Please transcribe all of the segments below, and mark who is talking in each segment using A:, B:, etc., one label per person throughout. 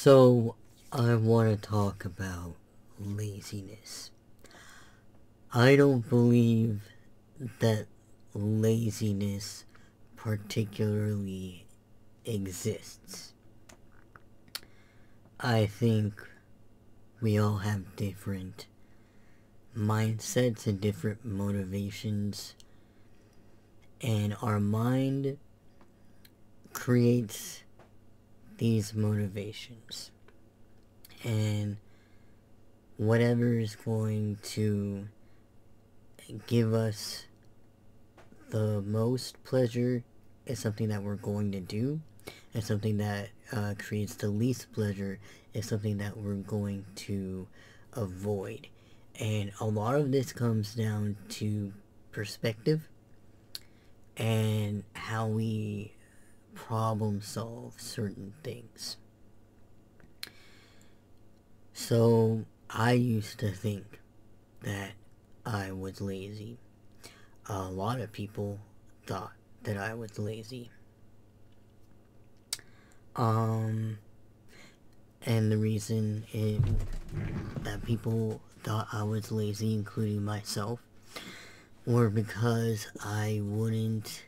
A: So, I want to talk about laziness. I don't believe that laziness particularly exists. I think we all have different mindsets and different motivations, and our mind creates these motivations. And whatever is going to give us the most pleasure is something that we're going to do, and something that uh, creates the least pleasure is something that we're going to avoid. And a lot of this comes down to perspective and how we problem solve certain things. So I used to think that I was lazy. A lot of people thought that I was lazy. Um, and the reason it, that people thought I was lazy, including myself, were because I wouldn't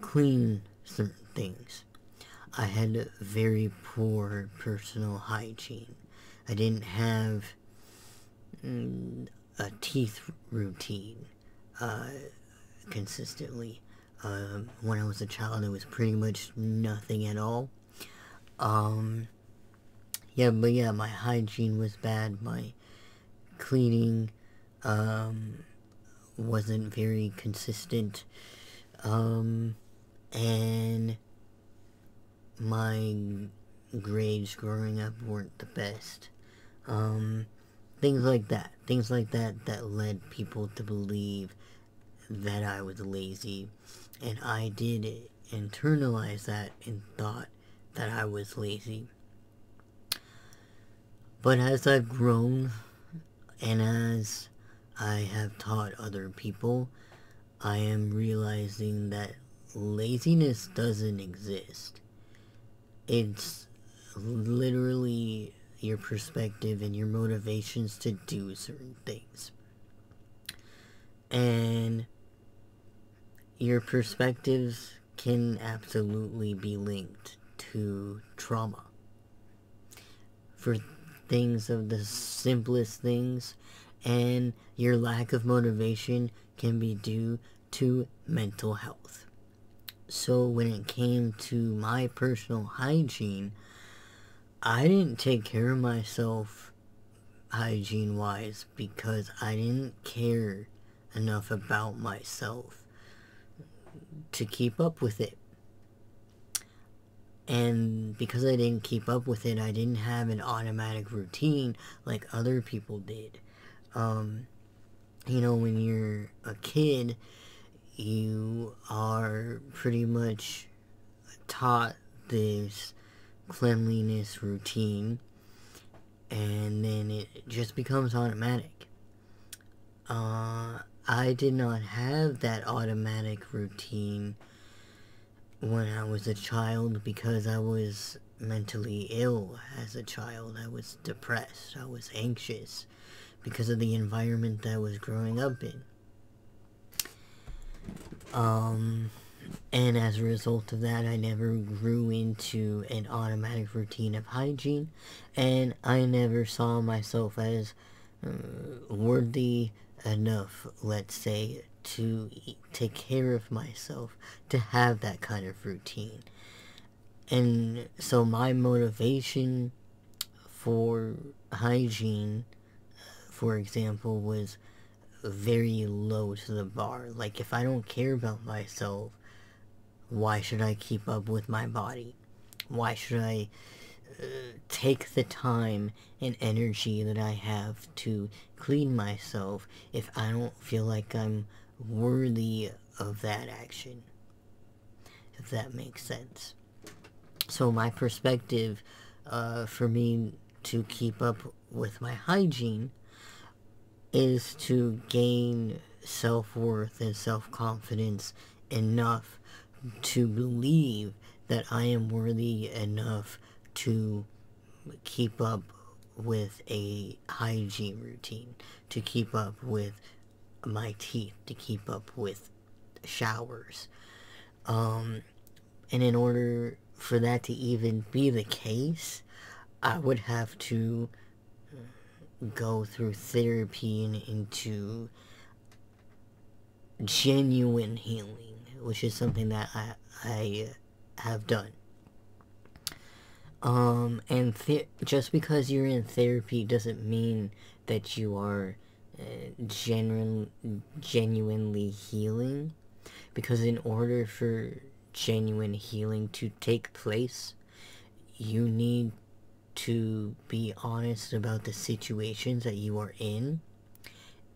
A: clean certain things. I had very poor personal hygiene. I didn't have mm, a teeth routine uh, consistently. Um, when I was a child, it was pretty much nothing at all. Um, yeah, but yeah, my hygiene was bad. My cleaning um, wasn't very consistent. Um, and my grades growing up weren't the best. Um, things like that. Things like that that led people to believe that I was lazy. And I did internalize that and thought that I was lazy. But as I've grown and as I have taught other people, I am realizing that laziness doesn't exist. It's literally your perspective and your motivations to do certain things. And your perspectives can absolutely be linked to trauma. For things of the simplest things, and your lack of motivation can be due to mental health. So when it came to my personal hygiene, I didn't take care of myself hygiene wise because I didn't care enough about myself to keep up with it. And because I didn't keep up with it, I didn't have an automatic routine like other people did. Um, you know, when you're a kid, you are pretty much taught this cleanliness routine and then it just becomes automatic. Uh, I did not have that automatic routine when I was a child because I was mentally ill as a child. I was depressed. I was anxious because of the environment that I was growing up in. Um, and as a result of that, I never grew into an automatic routine of hygiene, and I never saw myself as uh, worthy enough, let's say, to take care of myself, to have that kind of routine. And so my motivation for hygiene, for example, was very low to the bar. Like, if I don't care about myself, why should I keep up with my body? Why should I uh, take the time and energy that I have to clean myself if I don't feel like I'm worthy of that action? If that makes sense. So my perspective uh, for me to keep up with my hygiene is to gain self-worth and self-confidence enough to believe that I am worthy enough to keep up with a hygiene routine, to keep up with my teeth, to keep up with showers. Um, and in order for that to even be the case, I would have to go through therapy and into genuine healing, which is something that I, I have done. Um, and just because you're in therapy doesn't mean that you are uh, genuine, genuinely healing. Because in order for genuine healing to take place, you need to be honest about the situations that you are in.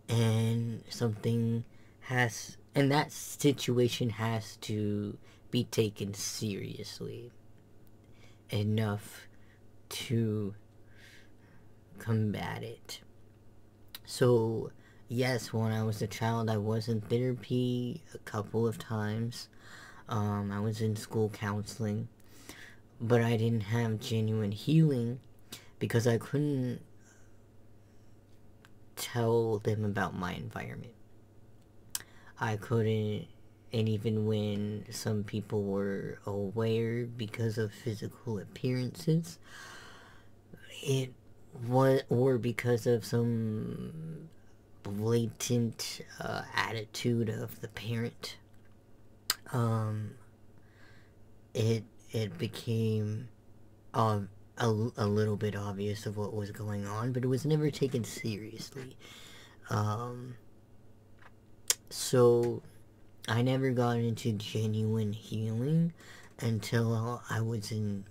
A: And something has, and that situation has to be taken seriously enough to combat it. So, yes, when I was a child, I was in therapy a couple of times. Um, I was in school counseling. But I didn't have genuine healing because I couldn't tell them about my environment. I couldn't and even when some people were aware because of physical appearances, it was, or because of some blatant uh, attitude of the parent, um, it it became uh, a, a little bit obvious of what was going on, but it was never taken seriously. Um, so I never got into genuine healing until I was in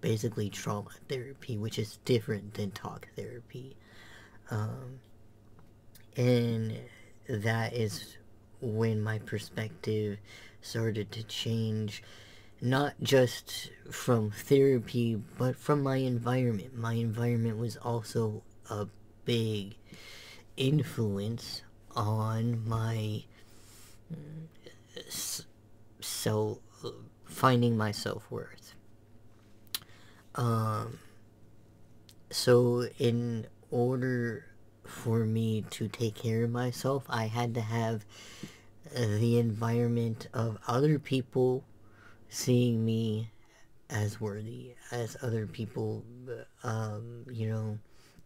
A: basically trauma therapy, which is different than talk therapy. Um, and that is when my perspective started to change, not just from therapy, but from my environment. My environment was also a big influence on my so finding my self-worth um so in order for me to take care of myself i had to have the environment of other people seeing me as worthy as other people um you know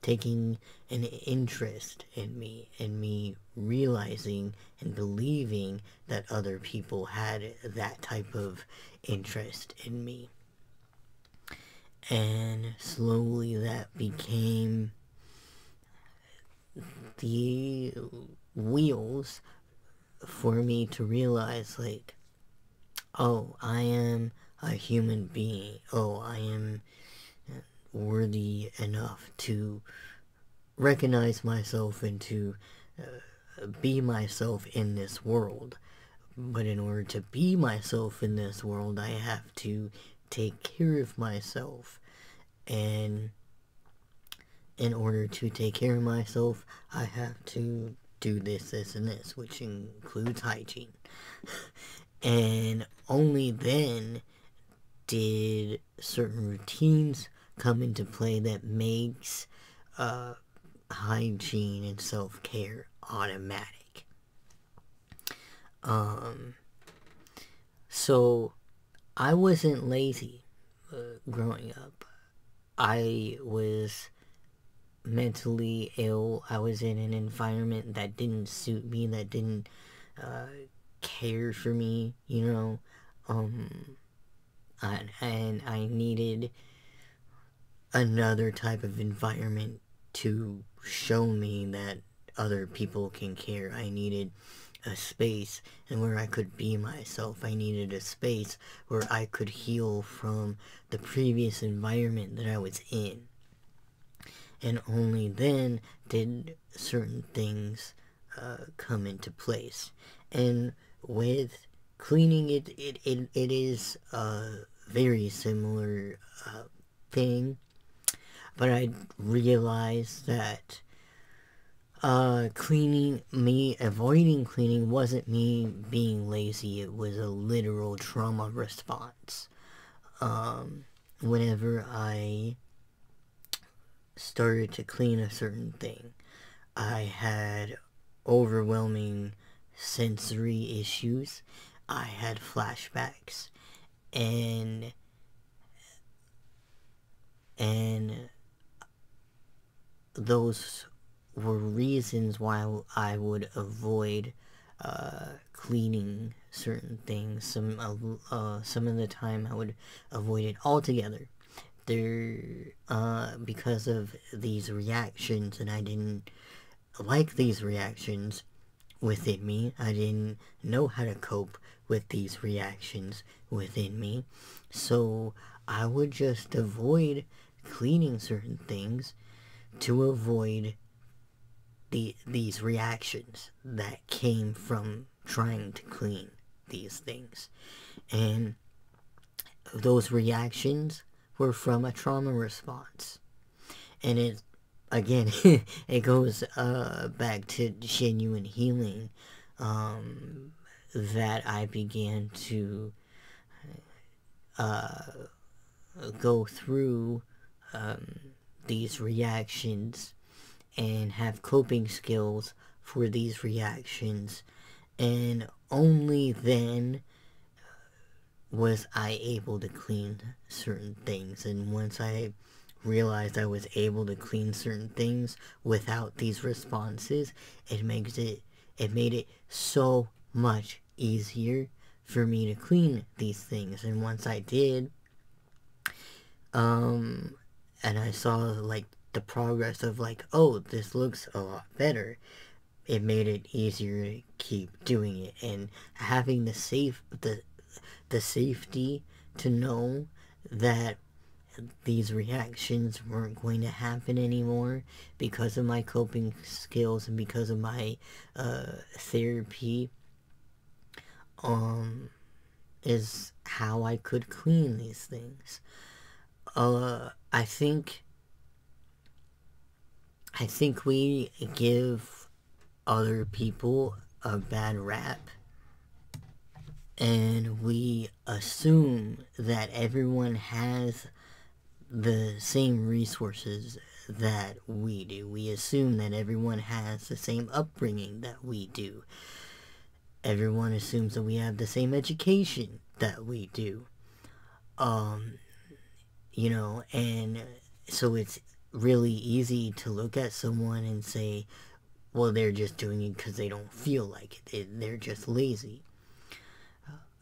A: taking an interest in me and me realizing and believing that other people had that type of interest in me. And slowly that became the wheels for me to realize like, oh, I am a human being. Oh, I am worthy enough to recognize myself and to uh, be myself in this world. But in order to be myself in this world, I have to take care of myself. And in order to take care of myself, I have to do this, this, and this, which includes hygiene. and only then did certain routines come into play that makes uh, hygiene and self-care automatic. Um, so I wasn't lazy uh, growing up. I was mentally ill. I was in an environment that didn't suit me, that didn't uh, care for me, you know. Um, and, and I needed another type of environment to show me that other people can care. I needed a space and where I could be myself. I needed a space where I could heal from the previous environment that I was in. And only then did certain things uh, come into place. And with cleaning, it, it, it, it is a very similar uh, thing but I realized that uh, cleaning, me avoiding cleaning wasn't me being lazy, it was a literal trauma response. Um, whenever I started to clean a certain thing, I had overwhelming sensory issues. I had flashbacks and and those were reasons why I would avoid uh, cleaning certain things. Some uh, some of the time I would avoid it altogether. There, uh, because of these reactions, and I didn't like these reactions within me. I didn't know how to cope with these reactions within me. So I would just avoid cleaning certain things to avoid the these reactions that came from trying to clean these things. And those reactions were from a trauma response. And it again, it goes uh, back to genuine healing um, that I began to uh, go through um, these reactions and have coping skills for these reactions. And only then was I able to clean certain things. And once I realized I was able to clean certain things without these responses, it makes it it made it so much easier for me to clean these things. And once I did, um, and I saw like the progress of like, oh, this looks a lot better. It made it easier to keep doing it and having the safe the the safety to know that these reactions weren't going to happen anymore because of my coping skills and because of my uh, therapy um, is how I could clean these things. Uh, I think I think we give other people a bad rap and we assume that everyone has the same resources that we do. We assume that everyone has the same upbringing that we do. Everyone assumes that we have the same education that we do. Um, you know, and so it's really easy to look at someone and say, well, they're just doing it because they don't feel like it. They're just lazy.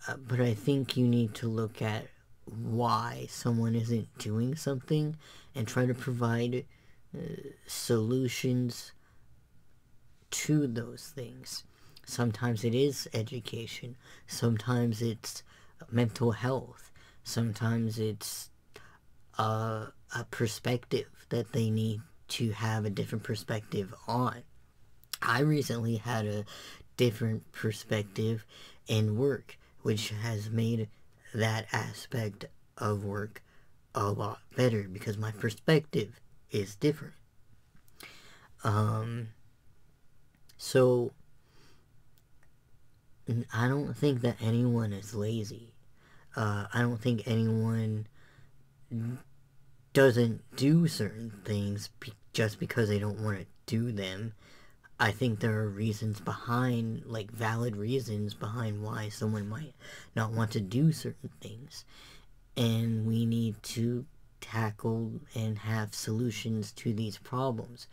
A: Uh, but I think you need to look at why someone isn't doing something and try to provide uh, solutions to those things. Sometimes it is education, sometimes it's mental health, sometimes it's uh, a perspective that they need to have a different perspective on. I recently had a different perspective in work, which has made that aspect of work a lot better because my perspective is different. Um, so I don't think that anyone is lazy. Uh, I don't think anyone doesn't do certain things be just because they don't want to do them. I think there are reasons behind, like valid reasons behind why someone might not want to do certain things. And we need to tackle and have solutions to these problems.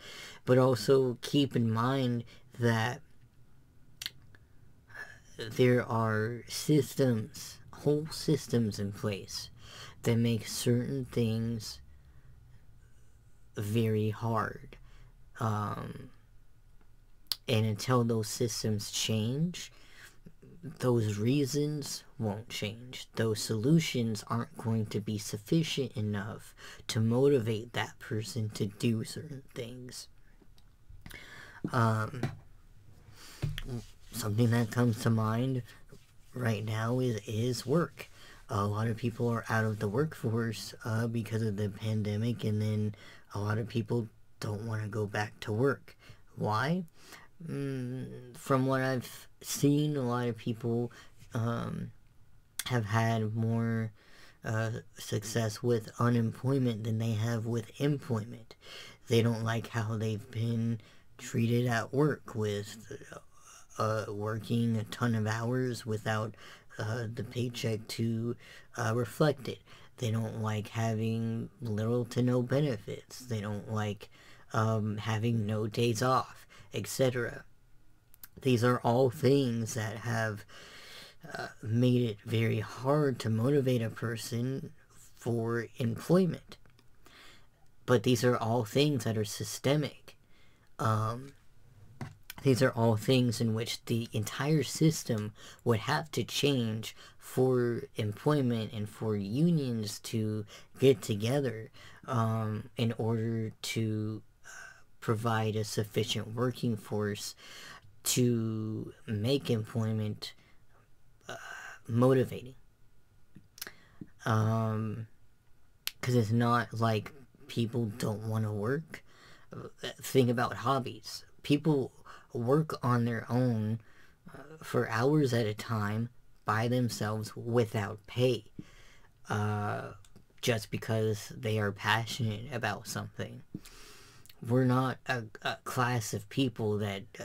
A: But also keep in mind that there are systems, whole systems in place that make certain things very hard. Um, and until those systems change, those reasons won't change. Those solutions aren't going to be sufficient enough to motivate that person to do certain things. Um, something that comes to mind right now is, is work. A lot of people are out of the workforce uh, because of the pandemic, and then a lot of people don't want to go back to work. Why? Mm, from what I've seen, a lot of people um, have had more uh, success with unemployment than they have with employment. they don't like how they've been treated at work with uh, working a ton of hours without uh, the paycheck to uh, reflect it. They don't like having little to no benefits. They don't like um, having no days off, etc. These are all things that have uh, made it very hard to motivate a person for employment. But these are all things that are systemic. Um, these are all things in which the entire system would have to change for employment and for unions to get together um, in order to provide a sufficient working force to make employment uh, motivating. Um, because it's not like people don't want to work. Think about hobbies. People work on their own uh, for hours at a time by themselves without pay. Uh, just because they are passionate about something. We're not a, a class of people that uh,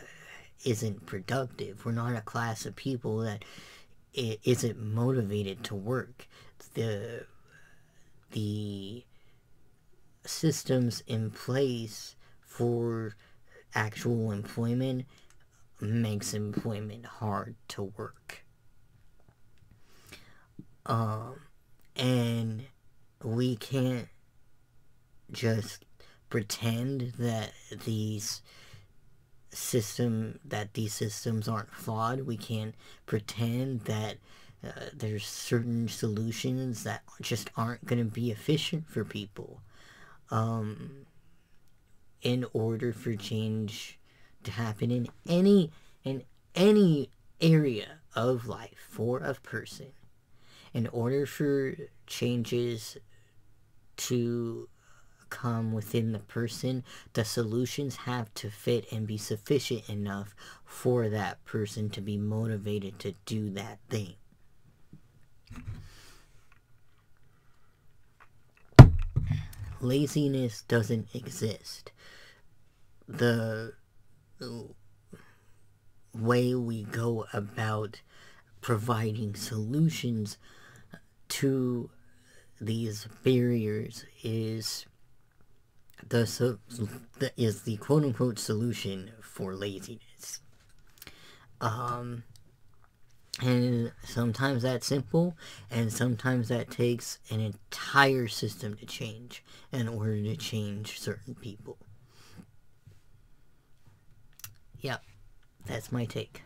A: not productive. We're not a class of people that isn't motivated to work. The the systems in place for actual employment makes employment hard to work. Um, and we can't just pretend that these system that these systems aren't flawed. We can't pretend that uh, there's certain solutions that just aren't going to be efficient for people. Um, in order for change to happen in any in any area of life for a person in order for changes to come within the person the solutions have to fit and be sufficient enough for that person to be motivated to do that thing. Laziness doesn't exist. The way we go about providing solutions to these barriers is the so, that is the quote unquote solution for laziness. Um, and sometimes that's simple, and sometimes that takes an entire system to change in order to change certain people. Yep, that's my take.